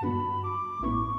Música